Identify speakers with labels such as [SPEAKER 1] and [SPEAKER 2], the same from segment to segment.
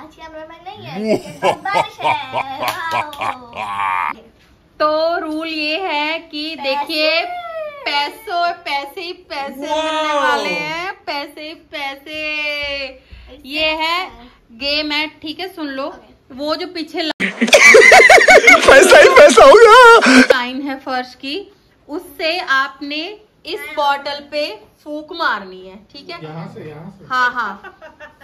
[SPEAKER 1] आज कैमरामैन नहीं है बारिश है।
[SPEAKER 2] तो रूल ये है कि देखिए पैसों पैसे ही पैसे मिलने वाले हैं। पैसे ही पैसे। ये है गेम है ठीक है सुन लो। वो जो पीछे
[SPEAKER 3] पैसा ही पैसा होगा
[SPEAKER 2] लाइन है फर्श की। उससे आपने इस बॉटल पे फूक मारनी है ठीक है?
[SPEAKER 4] यहाँ से यहाँ से।
[SPEAKER 2] हाँ हाँ।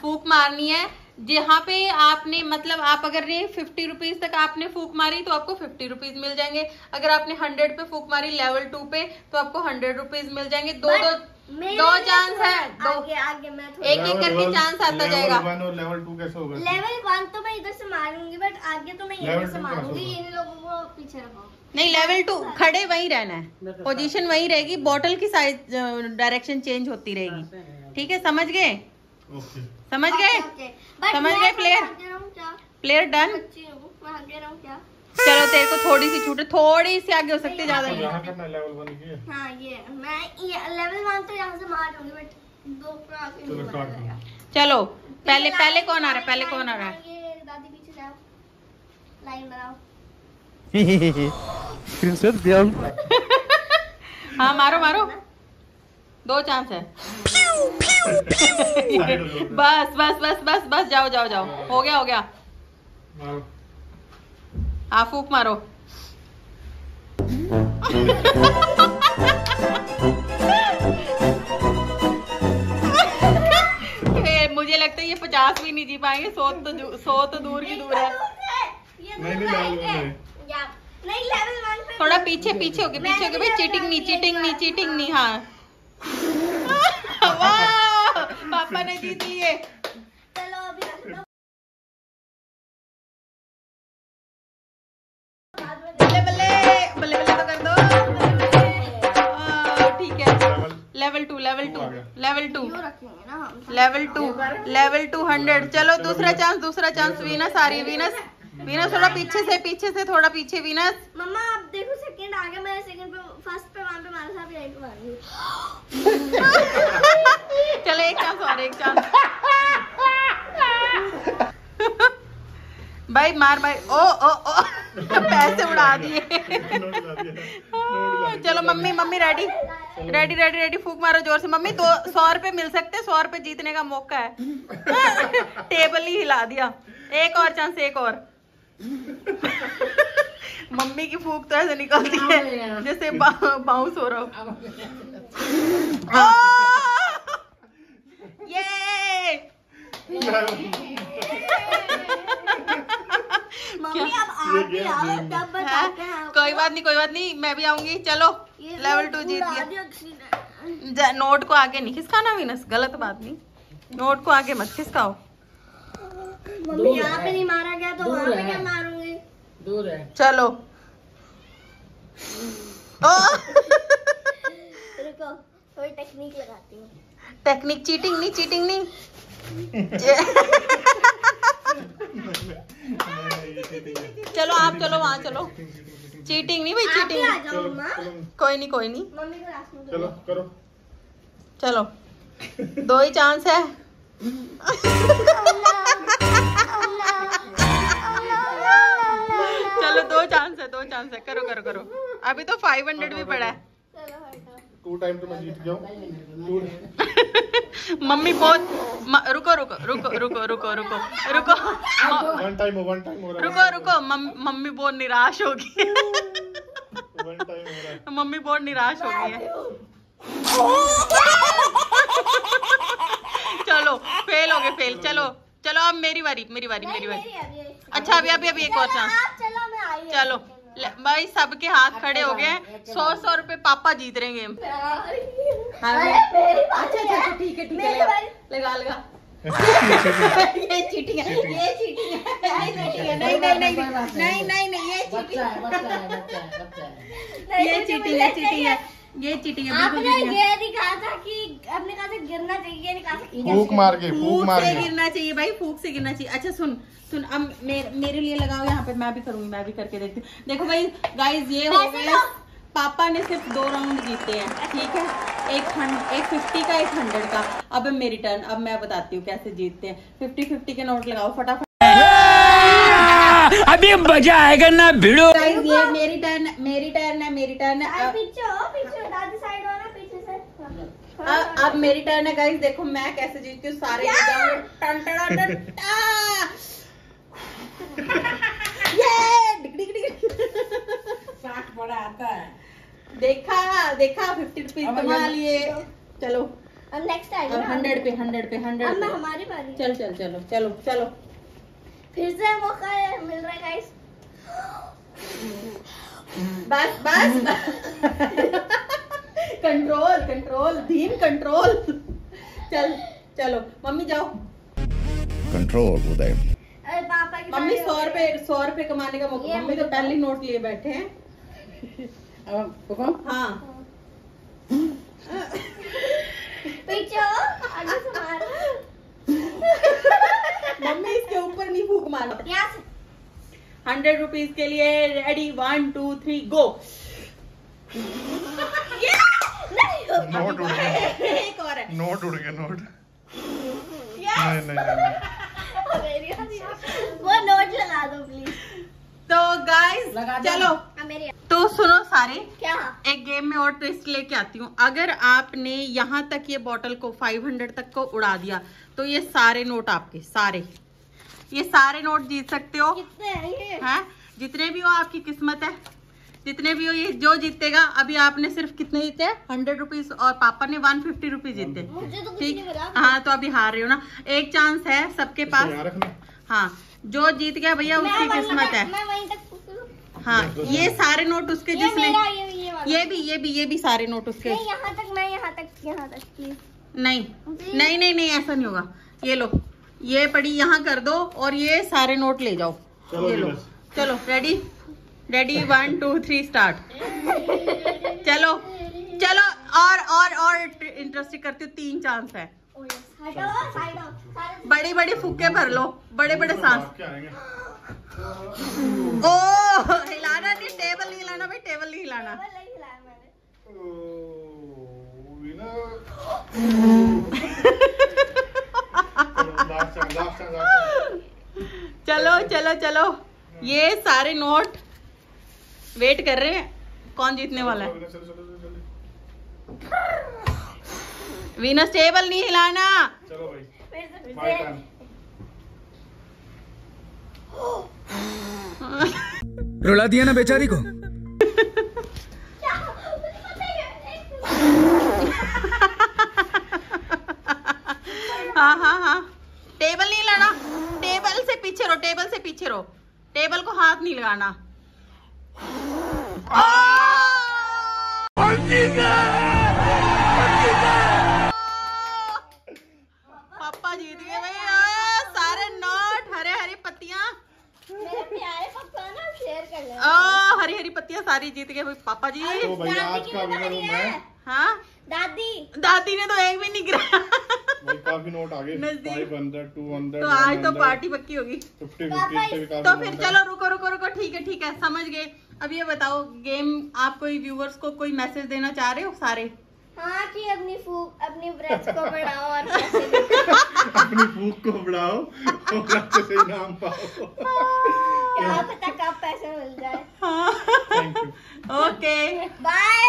[SPEAKER 2] फूक मारनी है। जहाँ पे आपने मतलब आप अगर ये फिफ्टी रुपीज़ तक आपने फूक मारी तो आपको फिफ्टी रुपीज़ मिल जाएँगे। अगर आपने हंड्रेड पे फूक मारी लेवल टू पे तो आपको हंड्रेड रुपीज़ मिल जाएँगे। दो दो दो चांस है। दो
[SPEAKER 1] आगे आगे मैं
[SPEAKER 2] एक एक करके चांस आता जाएगा।
[SPEAKER 4] लेवल वन और लेवल टू कैसे होगा?
[SPEAKER 1] लेवल वन तो मैं इधर से मारूँगी बट आगे तो मैं इधर से मारूँगी। इन लोगों को पीछे रखो।
[SPEAKER 2] नहीं लेवल टू खड़े वहीं रहना है। पोजीशन वहीं रहेगी बॉटल की साइज़ डायरेक्शन चेंज होती रहेगी। ठीक है समझ गए?
[SPEAKER 4] ओके
[SPEAKER 2] समझ गए? समझ। गए
[SPEAKER 1] क्या?
[SPEAKER 2] प्लेयर डन
[SPEAKER 1] बच्ची हूँ मैं आगे रहूँ क्या?
[SPEAKER 2] चलो तेरे को थोड़ी सी छूट थोड़ी सी आगे हो सकती है ज़्यादा नहीं।
[SPEAKER 4] यहाँ करना है लेवल वन की
[SPEAKER 1] हाँ। ये मैं लेवल वन तो यहाँ से मार दूँगी बट दो
[SPEAKER 4] चलो
[SPEAKER 2] पहले पहले कौन आ रहा है? पहले कौन आ रहा है?
[SPEAKER 1] बनाओ, ये दादी पीछे जाओ लाइन बनाओ
[SPEAKER 3] प्रिंसेस दियल
[SPEAKER 2] हाँ मारो मारो। दो चांस है। बस बस बस बस बस जाओ जाओ जाओ। हो गया हो गया। हाँ। फूक मारो। मुझे लगता है ये पचास भी नहीं जी पाएँगे सौ तो सौ तो दूर की दूर है।
[SPEAKER 4] नहीं, नहीं,
[SPEAKER 2] थोड़ा पीछे पीछे होके पीछे होके भाई चीटिंग नहीं चीटिंग नहीं चीटिंग नहीं हाँ। पापा ने जीत लिए
[SPEAKER 1] चलो अभी
[SPEAKER 2] बल्ले बल्ले बल्ले बल्ले तो कर दो। हाँ, ठीक है।
[SPEAKER 4] Level
[SPEAKER 2] two level two level two level two level two hundred चलो दूसरा चांस दूसरा चांस वीनस आ रही है वीनस वीनस थोड़ा पीछे से पीछे से थोड़ा पीछे वीनस।
[SPEAKER 1] मम्मा आप देखो सेकंड आगे मैं सेकंड पे फ़र्स्ट पे वहाँ पे मारा था अभी पे मारूँगी।
[SPEAKER 2] चलो एक चांस और एक चांस भाई मार भाई ओ ओ ओ पैसे उड़ा दिए। चलो mummy mummy ready ready ready ready फूक मारो ज़ोर से। मम्मी दो सौ रुपए मिल सकते सौ रुपए जीतने का मौका है। टेबल ही हिला दिया। एक और चांस एक और। मम्मी की फूक तो ऐसे निकलती है जैसे बाउंस हो रहा हो। ये!
[SPEAKER 1] मम्मी अब आप भी आओ तब बताते हैं
[SPEAKER 2] कोई बात नहीं कोई बात नहीं मैं भी आऊँगी। चलो लेवल टू जीत नोट को आगे नहीं खिसकाना विनस गलत बात नहीं। नोट को आगे मत खिसकाओ।
[SPEAKER 1] मम्मी यहाँ पे नहीं मारा गया तो वहाँ पे क्या मारूँगी?
[SPEAKER 5] दूर है।
[SPEAKER 2] चलो।
[SPEAKER 1] रुको थोड़ी टेक्निक लगाती हूँ।
[SPEAKER 2] टेक्निक चीटिंग नहीं चीटिंग नहीं। चलो आप चलो वहाँ चलो। चीटिंग नहीं भाई चीटिंग कोई नहीं कोई नहीं।
[SPEAKER 1] मम्मी को
[SPEAKER 4] चलो करो।
[SPEAKER 2] चलो। दो ही चांस है। चलो दो चांस है दो चांस है। करो करो करो। अभी तो फाइव हंड्रेड भी पड़ा है।
[SPEAKER 1] चलो
[SPEAKER 4] टू टाइम तो मैं जीत गया
[SPEAKER 2] मम्मी बहुत रुको रुको रुको रुको रुको रुको रुको।
[SPEAKER 4] वन टाइम वन टाइम हो रहा है।
[SPEAKER 2] रुको रुको मम्मी बहुत निराश होगी
[SPEAKER 4] हो।
[SPEAKER 2] मम्मी बहुत निराश हो गई है। चलो फेल हो गए फेल चलो चलो अब मेरी बारी मेरी बारी मेरी बारी। अच्छा अभी अभी अभी एक और चांस
[SPEAKER 1] चलो मैं आई
[SPEAKER 2] चलो ले- भाई सबके हाथ खड़े हो गए सौ सौ रुपए पापा जीत रहे हैं हाँ, अच्छा अच्छा अच्छा ठीक है ठीक है लगा लगा लगा ये चीटिंग है। ये चीटिंग है। है। नहीं नहीं नहीं नहीं नहीं नहीं ये चीटिंग
[SPEAKER 5] है
[SPEAKER 2] ये चीटिंग है चीटिंग है। ये चीटिंग है
[SPEAKER 1] आपने ये कहा था कि आपने कहा था गिरना चाहिए नहीं कहा था
[SPEAKER 4] फूक मार के फूक मार के।
[SPEAKER 2] गिरना चाहिए भाई फूक से गिरना चाहिए। अच्छा सुन सुन अब मेरे मेरे लिए लगाओ यहाँ पे मैं भी करूँगी मैं भी करके देखती हूँ। देखो भाई गाइज़ ये हो गए। पापा ने सिर्फ़ दो राउंड जीते हैं ठीक है? एक हंड एक फिफ्टी का एक हंड्रेड का। अब मेरी टर्न अब मैं बताती हूँ कैसे जीतते हैं। फिफ्टी फिफ्टी के नोट लगाओ फटाफट।
[SPEAKER 6] अभी मज़ा आएगा ना भिड़ो।
[SPEAKER 2] मेरी टर्न मेरी टर्न है मेरी टर्न है। अब-
[SPEAKER 1] पीछे पीछे दादी साइड ना पीछे से।
[SPEAKER 2] अब मेरी टर्न है गाइस देखो मैं कैसे जीतती हूँ सारे टन टन
[SPEAKER 5] बड़ा आता है।
[SPEAKER 2] देखा देखा फिफ्टी रुपीज़ कमा लिए। चलो।
[SPEAKER 1] अब नेक्स्ट टाइम
[SPEAKER 2] हंड्रेड पे हंड्रेड पे
[SPEAKER 1] अब
[SPEAKER 2] हंड्रेड
[SPEAKER 1] हमारी बारी।
[SPEAKER 2] चल चल चलो चलो चलो।
[SPEAKER 1] फिर से मौका है, मिल रहा है गाइस
[SPEAKER 2] बस बस कंट्रोल कंट्रोल धीम कंट्रोल चल चलो मम्मी जाओ
[SPEAKER 3] कंट्रोल उदय
[SPEAKER 1] अरे
[SPEAKER 2] मम्मी सौ रुपए सौ रुपए कमाने का मौका। मम्मी तो पहले ही नोट लिए बैठे हैं।
[SPEAKER 5] अब
[SPEAKER 2] हाँ।
[SPEAKER 1] पीछे आगे मार
[SPEAKER 2] मम्मी इसके ऊपर नहीं फूक मारना
[SPEAKER 1] यहाँ से
[SPEAKER 2] हंड्रेड रुपीज़ के लिए ready one two three go
[SPEAKER 4] note उड़ गया।
[SPEAKER 2] एक और है।
[SPEAKER 4] नोट उड़ गया नोट नहीं नहीं नहीं
[SPEAKER 1] वो नोट लगा दो प्लीज़
[SPEAKER 2] तो गाइस चलो।
[SPEAKER 1] हाँ
[SPEAKER 2] तो सुनो सारे।
[SPEAKER 1] क्या?
[SPEAKER 2] एक गेम में और ट्विस्ट लेके आती हूँ। अगर आपने यहाँ तक ये बॉटल को 500 तक को उड़ा दिया तो ये सारे नोट आपके सारे। ये सारे नोट जीत सकते हो।
[SPEAKER 1] कितने हैं ये?
[SPEAKER 2] हैं? जितने भी हो आपकी किस्मत है। जितने भी हो ये जो जीतेगा अभी आपने सिर्फ़ कितने जीते? हंड्रेड रुपीज़ और पापा ने वन फिफ्टी रुपीज़ जीते।
[SPEAKER 1] तो
[SPEAKER 2] ठीक? हाँ तो अभी हार रहे हो ना। एक चांस है सबके पास। हाँ जो जीत गया भैया उसकी किस्मत है।
[SPEAKER 1] मैं वहीं तक पकड़ूं।
[SPEAKER 2] हाँ। ये सारे नोट उसके
[SPEAKER 1] ये
[SPEAKER 2] जिसने
[SPEAKER 1] ये ये
[SPEAKER 2] ये भी ये भी ये भी सारे नोट उसके।
[SPEAKER 1] नहीं यहाँ तक मैं यहाँ तक यहाँ तक
[SPEAKER 2] नहीं नहीं नहीं नहीं ऐसा नहीं होगा। ये लो। ये पड़ी यहाँ कर दो और ये सारे नोट ले जाओ।
[SPEAKER 4] चलो
[SPEAKER 2] ये लो। चलो ready ready one two three start चलो चलो और और और इंटरेस्टिंग करती हूँ तीन चांस है। बड़ी बड़ी फुक्के भर लो बड़े बड़े सांस। ओ हिलाना नहीं टेबल नहीं हिलाना भाई टेबल नहीं हिलाना।
[SPEAKER 4] चलो
[SPEAKER 2] चलो। ये सारे नोट वेट कर रहे हैं। कौन जीतने वाला है। वीनस टेबल नहीं हिलाना।
[SPEAKER 4] चलो भाई।
[SPEAKER 1] फिर से फिर
[SPEAKER 4] माय
[SPEAKER 1] से
[SPEAKER 4] टर्न
[SPEAKER 6] रुला दिया ना बेचारी को।
[SPEAKER 1] ही हाँ
[SPEAKER 2] हाँ टेबल नहीं हिलाना टेबल से पीछे रहो टेबल से पीछे रहो। टेबल को हाथ नहीं लगाना। पापा जीत गए भाई। सारे नोट। हरे हरी पत्तियाँ।
[SPEAKER 1] मेरे ना शेयर कर ले
[SPEAKER 2] हरी हरी पत्तियाँ सारी जीत गए पापा जी।
[SPEAKER 4] तो भाई आज का विनर हूँ। मैं
[SPEAKER 1] हाँ? दादी।
[SPEAKER 2] दादी ने तो एक भी नहीं गिराया।
[SPEAKER 4] भाई काफ़ी नोट आ गए
[SPEAKER 2] तो आज तो पार्टी पक्की होगी। तो फिर चलो रुको रुको रुको ठीक है ठीक है समझ गए। अब ये बताओ गेम आप कोई व्यूवर्स को कोई मैसेज देना चाह रहे हो सारे?
[SPEAKER 1] हाँ कि अपनी फूक अपनी ब्रेथ को बढ़ाओ और
[SPEAKER 4] अपनी को बढ़ाओ और अच्छे से इनाम पाओ।
[SPEAKER 1] क्या पता कब पैसे मिल जाए।
[SPEAKER 2] हाँ। Okay
[SPEAKER 1] bye